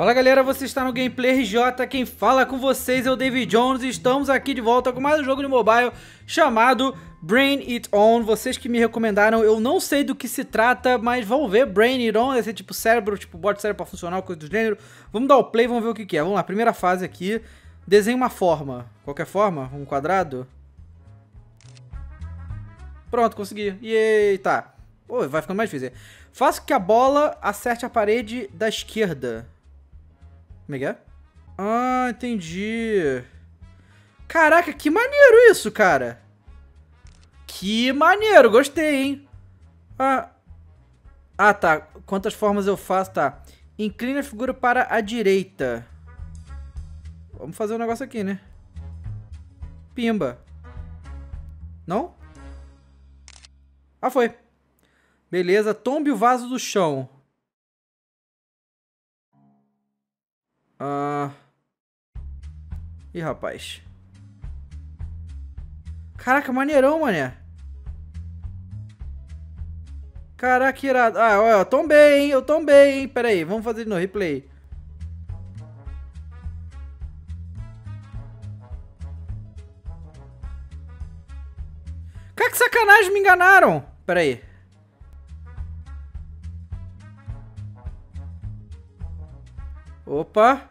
Fala galera, você está no Gameplay RJ, quem fala com vocês é o David Jones estamos aqui de volta com mais um jogo de mobile chamado Brain It On. Vocês que me recomendaram, eu não sei do que se trata, mas vamos ver, Brain It On, esse tipo cérebro, tipo bota cérebro para funcionar, coisa do gênero. Vamos dar o play, vamos ver o que, que é. Vamos lá, primeira fase aqui, desenhe uma forma, qualquer forma, um quadrado. Pronto, consegui. E tá. Pô, vai ficando mais difícil. Faça que a bola acerte a parede da esquerda. Como é que é? Ah, entendi. Caraca, que maneiro isso, cara. Que maneiro, gostei, hein? Ah, ah tá. Quantas formas eu faço? Tá. Inclina a figura para a direita. Vamos fazer um negócio aqui, né? Pimba. Não? Ah, foi. Beleza, tombe o vaso do chão. Ah. Ih, rapaz. Caraca, maneirão, mané. Caraca, irado. Ah, eu tombei, hein? Eu tombei, hein? Pera aí, vamos fazer de novo, replay. Cara, que sacanagem, me enganaram. Pera aí. Opa.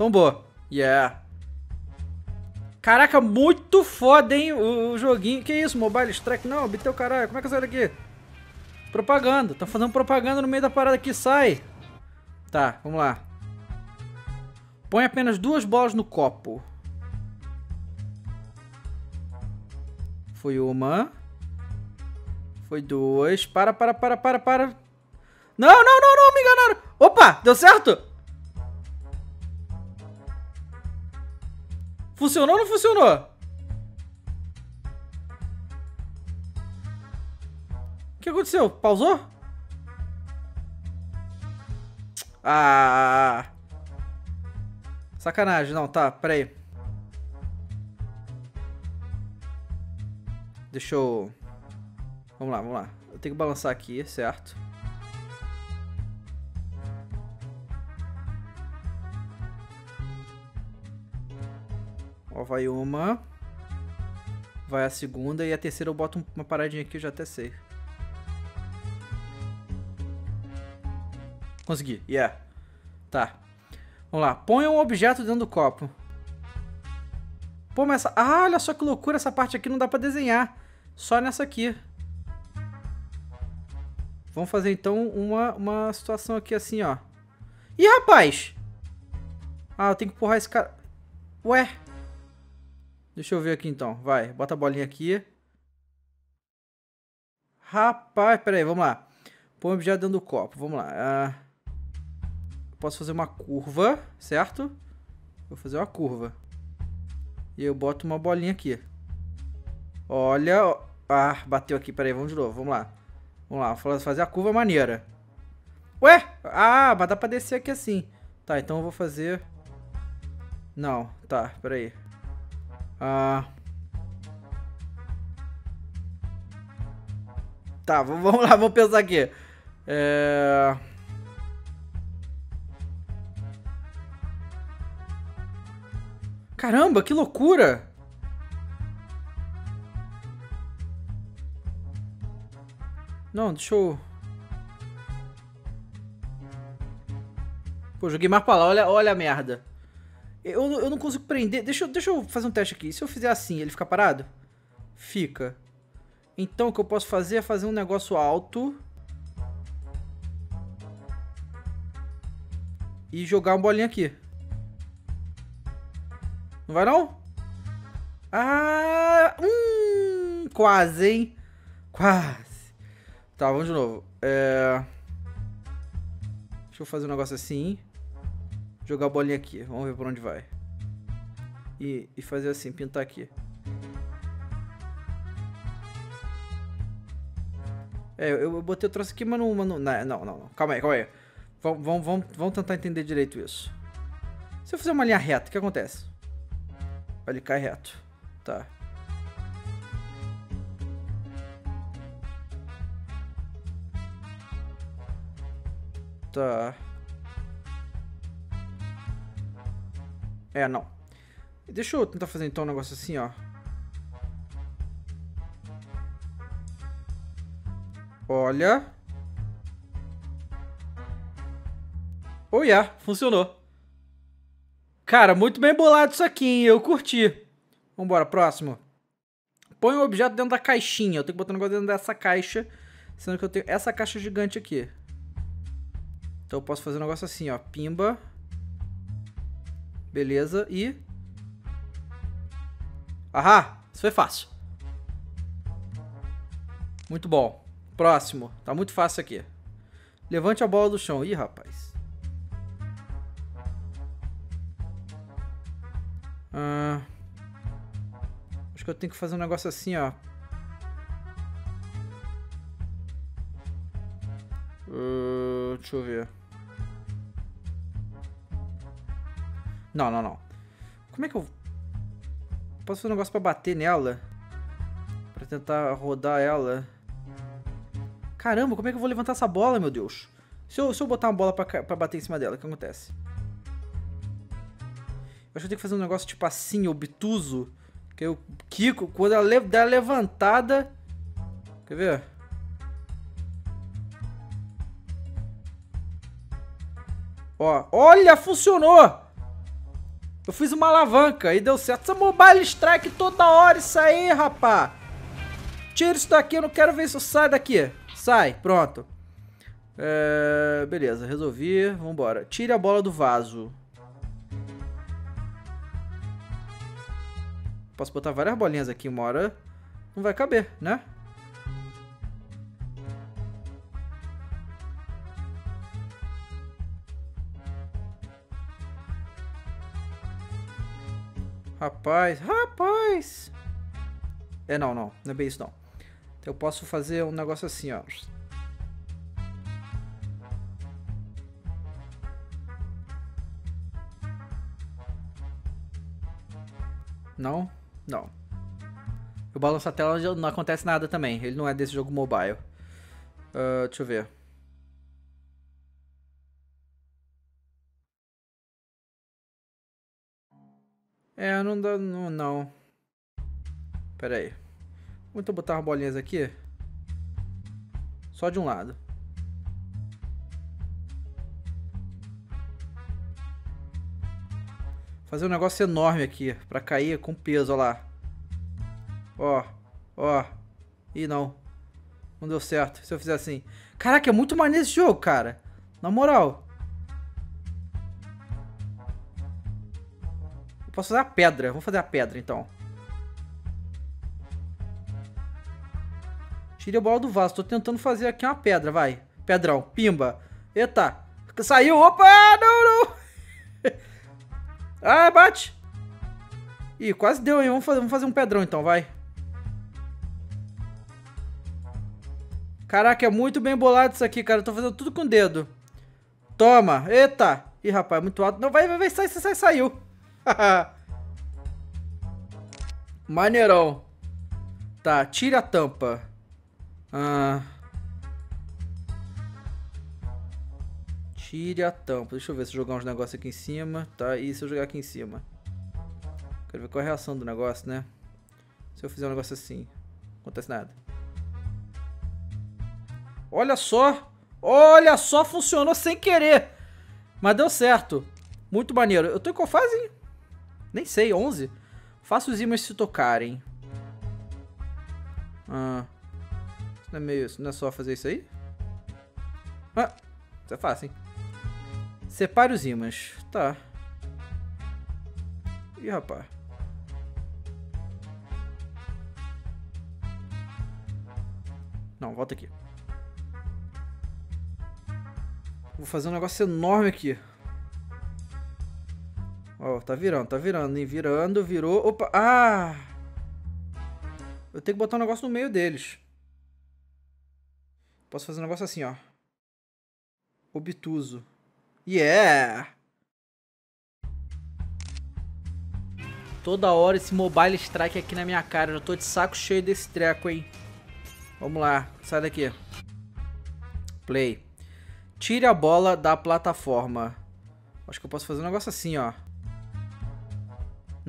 Tombou. Yeah. Caraca, muito foda, hein, o, o joguinho. Que isso, Mobile Strike? Não, obteu caralho. Como é que eu saio daqui? Propaganda. Tá fazendo propaganda no meio da parada que sai. Tá, vamos lá. Põe apenas duas bolas no copo. Foi uma. Foi duas. Para, para, para, para, para. Não, não, não, não, me enganaram. Opa, deu certo? Funcionou ou não funcionou? O que aconteceu? Pausou? Ah. Sacanagem. Não, tá, peraí. Deixa eu... Vamos lá, vamos lá. Eu tenho que balançar aqui, certo? Vai uma. Vai a segunda e a terceira eu boto uma paradinha aqui, eu já até sei. Consegui, yeah. Tá. Vamos lá. Põe um objeto dentro do copo. Pô, mas essa... Ah, olha só que loucura, essa parte aqui não dá pra desenhar. Só nessa aqui. Vamos fazer então uma, uma situação aqui assim, ó. Ih, rapaz! Ah, eu tenho que empurrar esse cara... Ué? Deixa eu ver aqui então. Vai, bota a bolinha aqui. Rapaz, pera aí, vamos lá. Põe o objeto dentro do copo. Vamos lá. Ah, posso fazer uma curva, certo? Vou fazer uma curva. E eu boto uma bolinha aqui. Olha. Ah, bateu aqui. Pera aí, vamos de novo. Vamos lá. Vamos lá, vou fazer a curva maneira. Ué? Ah, mas dá pra descer aqui assim. Tá, então eu vou fazer... Não, tá, pera aí. Ah. Tá, vamos lá, vamos pensar aqui. É... Caramba, que loucura! Não, deixa eu... Pô, joguei mais pra lá, olha, olha a merda. Eu, eu não consigo prender. Deixa, deixa eu fazer um teste aqui. Se eu fizer assim, ele fica parado? Fica. Então o que eu posso fazer é fazer um negócio alto. E jogar uma bolinha aqui. Não vai não? Ah! Hum, quase, hein? Quase. Tá, vamos de novo. É... Deixa eu fazer um negócio assim jogar a bolinha aqui. Vamos ver por onde vai. E, e fazer assim, pintar aqui. É, eu, eu botei o troço aqui, mas não, mas não, não, não, não. Calma aí, calma aí. Vamos, vamos, vamos, tentar entender direito isso. Se eu fizer uma linha reta, o que acontece? Ele cai reto. Tá. Tá. É, não. Deixa eu tentar fazer então um negócio assim, ó. Olha. Oh, yeah, funcionou. Cara, muito bem bolado isso aqui, hein? Eu curti. Vambora, próximo. Põe o objeto dentro da caixinha. Eu tenho que botar um negócio dentro dessa caixa. Sendo que eu tenho essa caixa gigante aqui. Então eu posso fazer um negócio assim, ó. Pimba. Beleza. E... Ahá! Isso foi fácil. Muito bom. Próximo. Tá muito fácil aqui. Levante a bola do chão. Ih, rapaz. Ah, acho que eu tenho que fazer um negócio assim, ó. Uh, deixa eu ver. Não, não, não. Como é que eu... Posso fazer um negócio pra bater nela? Pra tentar rodar ela. Caramba, como é que eu vou levantar essa bola, meu Deus? Se eu, se eu botar uma bola pra, pra bater em cima dela, o que acontece? Eu acho que eu tenho que fazer um negócio tipo assim, obtuso. Que eu Kiko, quando ela der a levantada... Quer ver? Ó, olha, funcionou! Eu fiz uma alavanca e deu certo. Essa mobile strike toda hora, isso aí, rapá. Tira isso daqui, eu não quero ver isso. Sai daqui. Sai, pronto. É, beleza, resolvi. Vambora. Tire a bola do vaso. Posso botar várias bolinhas aqui uma hora. Não vai caber, né? Rapaz, rapaz. É, não, não. Não é bem isso, não. Eu posso fazer um negócio assim, ó. Não? Não. Eu balanço a tela não acontece nada também. Ele não é desse jogo mobile. Uh, deixa eu ver. É, não dá. Não. não. Pera aí. Vou então botar as bolinhas aqui. Só de um lado. Fazer um negócio enorme aqui. Pra cair com peso, ó lá. Ó. Ó. Ih, não. Não deu certo. Se eu fizer assim. Caraca, é muito maneiro esse jogo, cara. Na moral. Posso fazer a pedra. Vamos fazer a pedra, então. Tire a bola do vaso. Tô tentando fazer aqui uma pedra, vai. Pedrão, pimba. Eita. Saiu. Opa, não, não. ah, bate. Ih, quase deu aí. Vamos fazer, vamos fazer um pedrão, então, vai. Caraca, é muito bem bolado isso aqui, cara. Eu tô fazendo tudo com o dedo. Toma. Eita. Ih, rapaz, é muito alto. Não, vai, vai, vai. Sai, sai. Saiu. Maneirão. Tá, tira a tampa. Ah. Tire a tampa. Deixa eu ver se eu jogar uns negócios aqui em cima. Tá, e se eu jogar aqui em cima? Quero ver qual é a reação do negócio, né? Se eu fizer um negócio assim. Não acontece nada. Olha só! Olha só, funcionou sem querer! Mas deu certo. Muito maneiro. Eu tô em qual fase? Nem sei, 11? Faça os ímãs se tocarem. Ah. Isso não é meio... Não é só fazer isso aí? Ah, isso é fácil, hein? Separe os ímãs. Tá. Ih, rapaz. Não, volta aqui. Vou fazer um negócio enorme aqui. Ó, tá virando, tá virando, hein? Virando, virou. Opa! Ah! Eu tenho que botar um negócio no meio deles. Posso fazer um negócio assim, ó. Obtuso. Yeah! Toda hora esse mobile strike aqui na minha cara. Eu tô de saco cheio desse treco, hein? Vamos lá, sai daqui. Play. Tire a bola da plataforma. Acho que eu posso fazer um negócio assim, ó.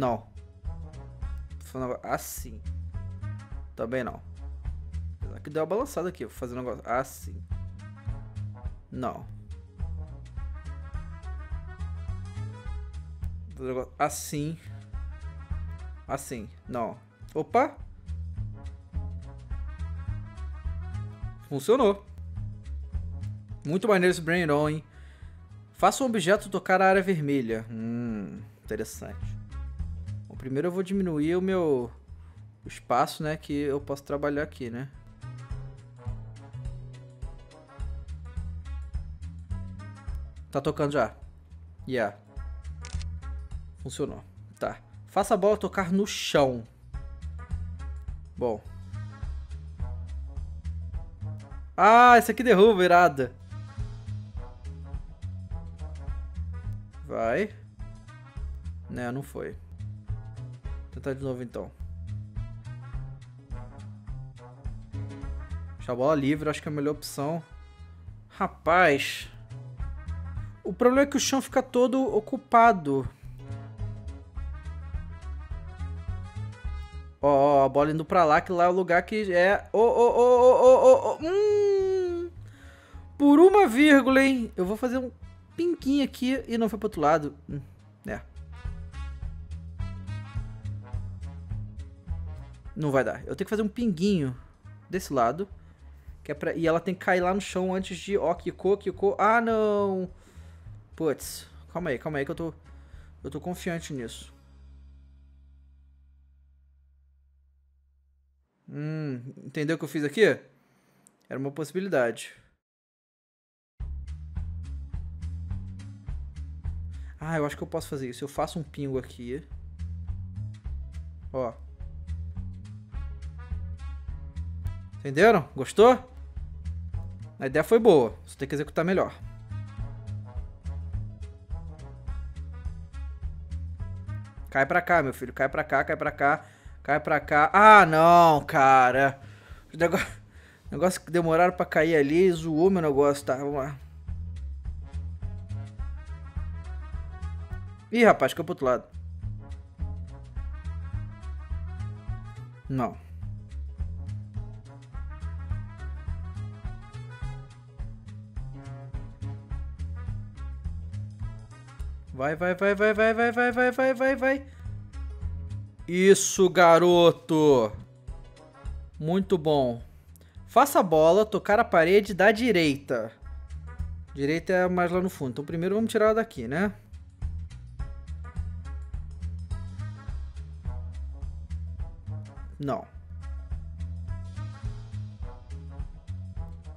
Não. Assim. Também não. Aqui deu uma balançada aqui. Vou fazer um negócio assim. Não. Assim. Assim. Não. Opa! Funcionou. Muito maneiro esse Brain On, hein? Faça um objeto tocar a área vermelha. Hum, interessante. Primeiro eu vou diminuir o meu espaço, né, que eu posso trabalhar aqui, né? Tá tocando já. Yeah. Funcionou. Tá. Faça a bola tocar no chão. Bom. Ah, esse aqui derruba, irada. Vai. Né, não foi. Tentar de novo então. Deixar a bola livre, acho que é a melhor opção. Rapaz. O problema é que o chão fica todo ocupado. Ó, a bola indo pra lá, que lá é o lugar que é... Ô, ô, ô, ô, ô, ô, hum. Por uma vírgula, hein? Eu vou fazer um pinquinho aqui e não foi pro outro lado. Hum, é. Não vai dar. Eu tenho que fazer um pinguinho desse lado. Que é pra... E ela tem que cair lá no chão antes de... Ó, quicou, quicou. Ah, não! Putz. Calma aí, calma aí que eu tô... Eu tô confiante nisso. Hum, entendeu o que eu fiz aqui? Era uma possibilidade. Ah, eu acho que eu posso fazer isso. Eu faço um pingo aqui. Ó. Entenderam? Gostou? A ideia foi boa. Você tem que executar melhor. Cai pra cá, meu filho. Cai pra cá, cai pra cá. Cai pra cá. Ah, não, cara. O negócio, negócio que demoraram pra cair ali, zoou meu negócio, tá? Vamos lá. Ih, rapaz, ficou pro outro lado. Não. Vai, vai, vai, vai, vai, vai, vai, vai, vai, vai, vai. Isso, garoto. Muito bom. Faça a bola tocar a parede da direita. Direita é mais lá no fundo. Então primeiro vamos tirar ela daqui, né? Não.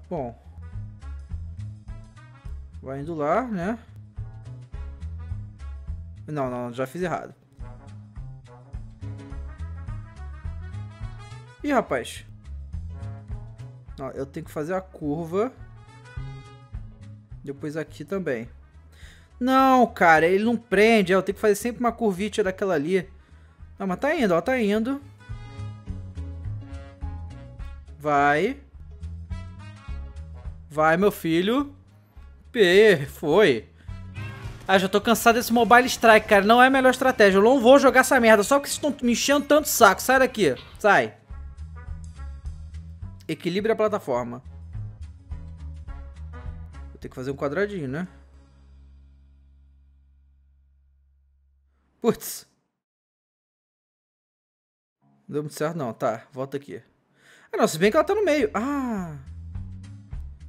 Bom. Vai indo lá, né? Não, não, já fiz errado. Ih, rapaz. Ó, eu tenho que fazer a curva. Depois aqui também. Não, cara, ele não prende. Eu tenho que fazer sempre uma curvite daquela ali. Não, mas tá indo, ó, tá indo. Vai. Vai, meu filho. P, foi. Ah, já tô cansado desse Mobile Strike, cara. Não é a melhor estratégia. Eu não vou jogar essa merda. Só porque vocês estão me enchendo tanto saco. Sai daqui. Sai. Equilibre a plataforma. Vou ter que fazer um quadradinho, né? Putz. Não deu muito certo, não. Tá, volta aqui. Ah, não, se bem que ela tá no meio. Ah.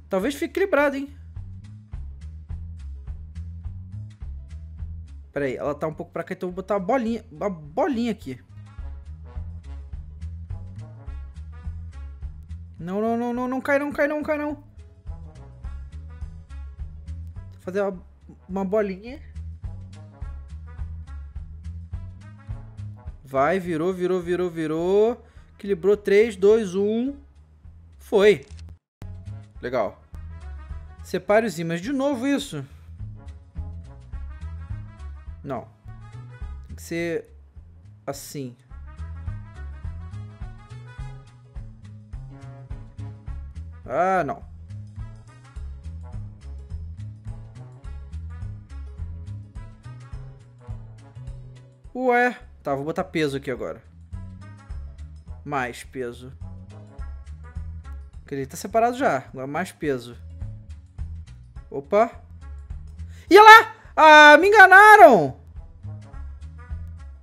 Talvez fique equilibrado, hein? Pera aí, ela tá um pouco pra cá, então eu vou botar uma bolinha, uma bolinha aqui. Não, não, não, não, não cai não, cai não, cai não. Vou fazer uma, uma bolinha. Vai, virou, virou, virou, virou. Equilibrou 3, 2, 1. Foi. Legal. Separe os ímãs. De novo isso. Não. Tem que ser assim. Ah, não. Ué, Tá, vou botar peso aqui agora. Mais peso. Porque ele tá separado já. Agora mais peso. Opa. E lá! Ah, me enganaram!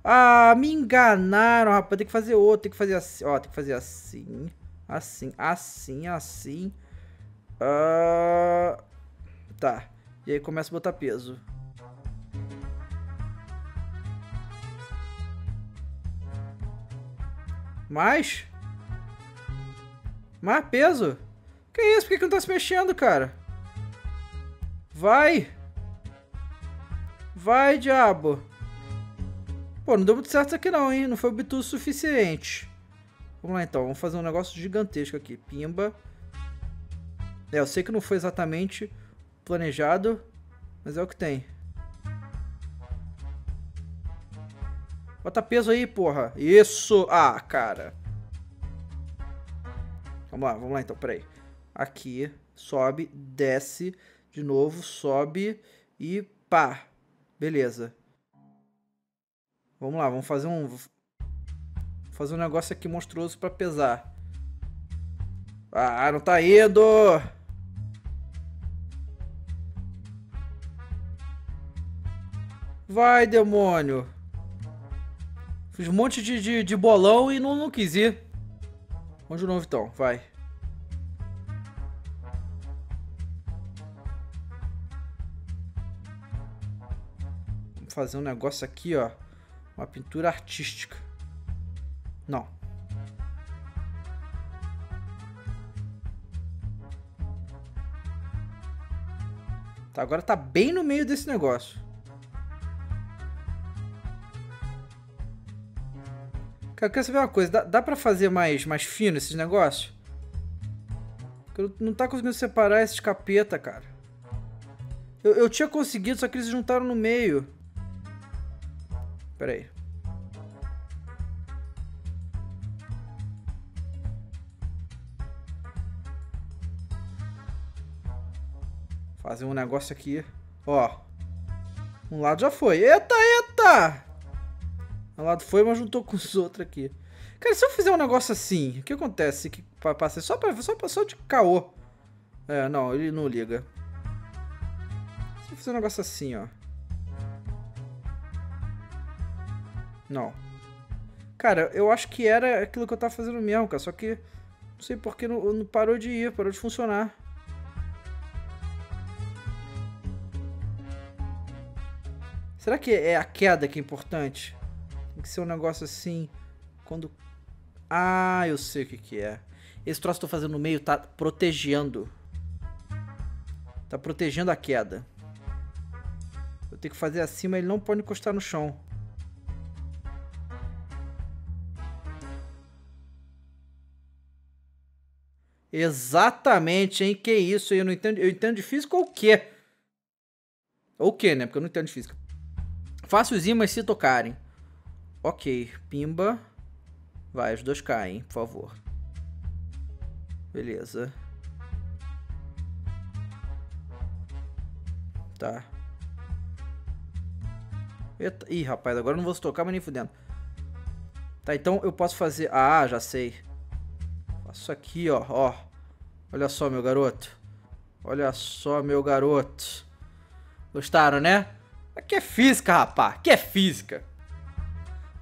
Ah, me enganaram, rapaz. Tem que fazer outro. Tem que fazer assim. Ó, tem que fazer assim. Assim, assim, assim. Uh... Tá. E aí começa a botar peso. Mais? Mais peso? Que isso? Por que, que não tá se mexendo, cara? Vai! Vai, diabo! Pô, não deu muito certo isso aqui não, hein? Não foi obtuso o suficiente. Vamos lá então, vamos fazer um negócio gigantesco aqui. Pimba. É, eu sei que não foi exatamente planejado, mas é o que tem. Bota peso aí, porra. Isso! Ah, cara. Vamos lá, vamos lá então, peraí. Aqui, sobe, desce, de novo, sobe e pá. Beleza. Vamos lá, vamos fazer um... Fazer um negócio aqui monstruoso pra pesar. Ah, não tá indo! Vai, demônio! Fiz um monte de, de, de bolão e não, não quis ir. Vamos de novo então, vai. Fazer um negócio aqui, ó. Uma pintura artística. Não. Tá, agora tá bem no meio desse negócio. Cara, eu quero saber uma coisa. Dá, dá pra fazer mais, mais fino esses negócios? Porque não tá conseguindo separar esses capeta, cara. Eu, eu tinha conseguido, só que eles juntaram no meio. Pera aí. Fazer um negócio aqui. Ó. Um lado já foi. Eita, eita! Um lado foi, mas juntou com os outros aqui. Cara, se eu fizer um negócio assim, o que acontece? Que passa só pra, só só de caô. É, não, ele não liga. Se eu fizer um negócio assim, ó. Não. Cara, eu acho que era aquilo que eu tava fazendo mesmo, cara. Só que não sei porque não, não parou de ir, parou de funcionar. Será que é a queda que é importante? que ser um negócio assim. Quando. Ah, eu sei o que, que é. Esse troço que eu tô fazendo no meio tá protegendo. Tá protegendo a queda. Eu tenho que fazer mas ele não pode encostar no chão. Exatamente, hein? Que isso? Eu não entendo. Eu entendo de física ou o quê? Ou o quê, né? Porque eu não entendo de física. Faça os se tocarem. Ok, pimba. Vai, os dois caem, por favor. Beleza. Tá. Eita. Ih, rapaz, agora eu não vou se tocar, mas nem fudendo. Tá, então eu posso fazer... Ah, já sei. Faço aqui, ó, ó. Olha só, meu garoto. Olha só, meu garoto. Gostaram, né? Aqui é física, rapaz. Aqui é física.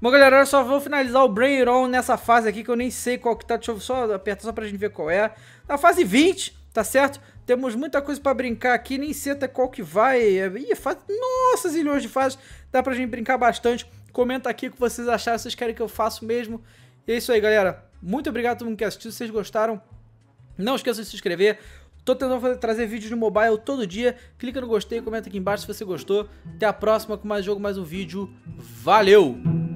Bom, galera, eu só vou finalizar o Brain On nessa fase aqui, que eu nem sei qual que tá. Deixa eu só apertar só pra gente ver qual é. Na fase 20, tá certo? Temos muita coisa pra brincar aqui, nem sei até qual que vai. Ih, fase... Nossa, zilhões de fases. Dá pra gente brincar bastante. Comenta aqui o que vocês acharam, vocês querem que eu faça mesmo. E é isso aí, galera. Muito obrigado a todo mundo que assistiu. Se vocês gostaram, não esqueçam de se inscrever. Tô tentando fazer, trazer vídeos de mobile todo dia. Clica no gostei, comenta aqui embaixo se você gostou. Até a próxima com mais jogo, mais um vídeo. Valeu!